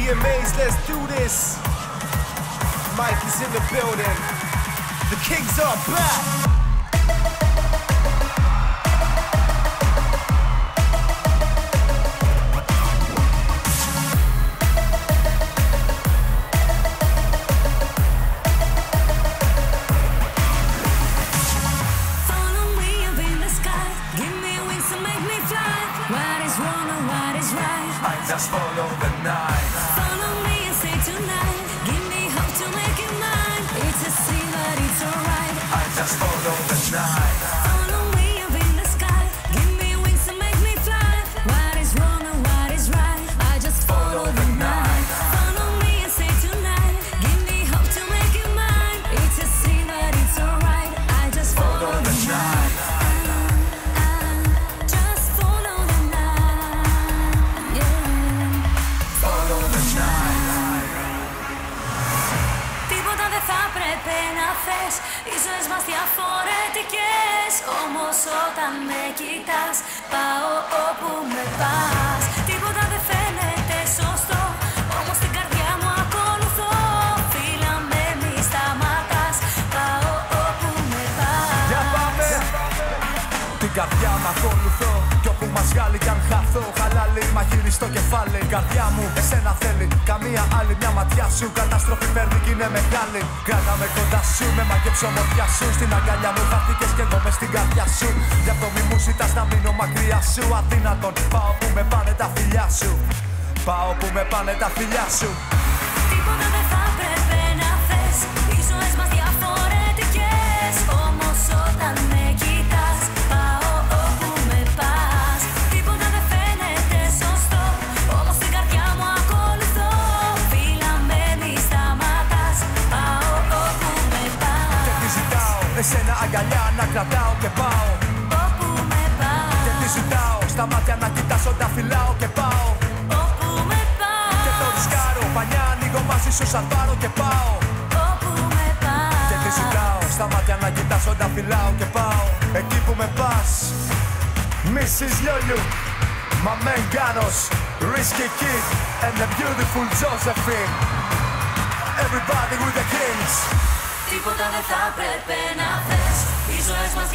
DJs, let's do this. Mike is in the building. The Kings are back. Follow me up in Οι ζωές μας διαφορετικές. Όμως όταν με κοιτάς Πάω Την καρδιά μου ακολουθώ. Κι όπου μας βγάλει κι αν χαθώ Χαλάλι μαχαίρι στο κεφάλι. Καρδιά μου εσένα θέλει Καμία άλλη μια ματιά σου. Καταστροφή παίρνει κι είναι μεγάλη. Κράτα με κοντά σου Με μαγεύσω ομορφιά σου. Στην αγκαλιά μου χάθηκες κι εγώ μες στην καρδιά σου. Γι' αυτό μη μου ζητάς να μείνω μακριά σου. Αδύνατον πάω που με πάνε τα φιλιά σου. Πάω που με πάνε τα φιλιά σου. Τίποτα δεν θα αγκαλιά να κρατάω και πάω. Όπου με Και τι πας ζητάω Στα μάτια να κοιτάς όταν φυλάω και πάω. Όπου με Και το πας ρισκάρω Πανιά ανοίγω μαζί σου σαν πάρω και πάω. Όπου με πας Και τι ζητάω Στα μάτια να κοιτάς όταν φυλάω και πάω. Εκεί που με πας Mrs. Lulu My man Ganos Risky Kid And the beautiful Josephine. Everybody with the kings. Τίποτα δεν θα πρέπει να θες Οι ζωές